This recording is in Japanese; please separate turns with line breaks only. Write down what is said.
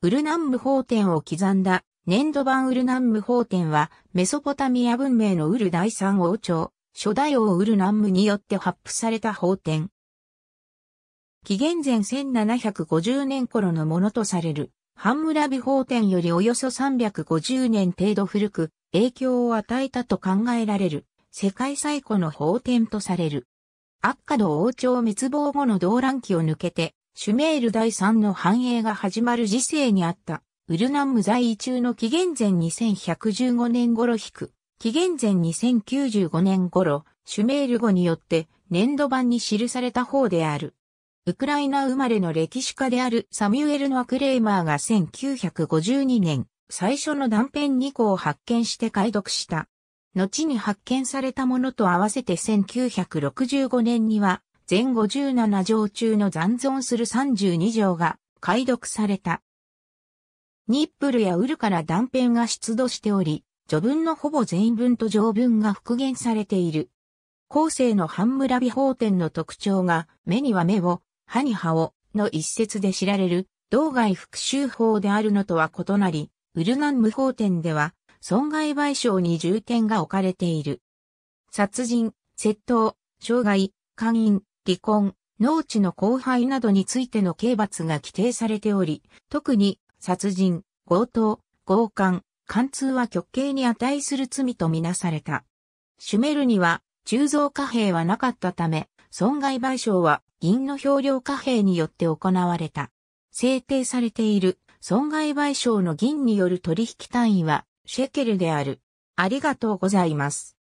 ウルナンム法典を刻んだ粘土版ウルナンム法典はメソポタミア文明のウル第三王朝、初代王ウルナンムによって発布された法典。紀元前1750年頃のものとされる、ハンムラビ法典よりおよそ350年程度古く、影響を与えたと考えられる、世界最古の法典とされる。アッカド王朝滅亡後の動乱期を抜けて、シュメール第三の繁栄が始まる時世にあった、ウルナム在位中の紀元前2115年頃引く、紀元前2095年頃、シュメール語によって年度版に記された方である。ウクライナ生まれの歴史家であるサミュエル・ノアクレーマーが1952年、最初の断片2個を発見して解読した。後に発見されたものと合わせて1965年には、全57条中の残存する32条が解読された。ニップルやウルから断片が出土しており、序文のほぼ全文と条文が復元されている。後世のハンムラビ法典の特徴が、目には目を、歯に歯をの一節で知られる道外復讐法であるのとは異なり、ウルナンム法典では損害賠償に重点が置かれている。殺人、窃盗、傷害、姦淫、離婚、農地の荒廃などについての刑罰が規定されており、特に殺人、強盗、強姦、貫通は極刑に値する罪とみなされた。シュメルには鋳造貨幣はなかったため、損害賠償は銀の表量貨幣によって行われた。制定されている損害賠償の銀による取引単位はシェケルである。ありがとうございます。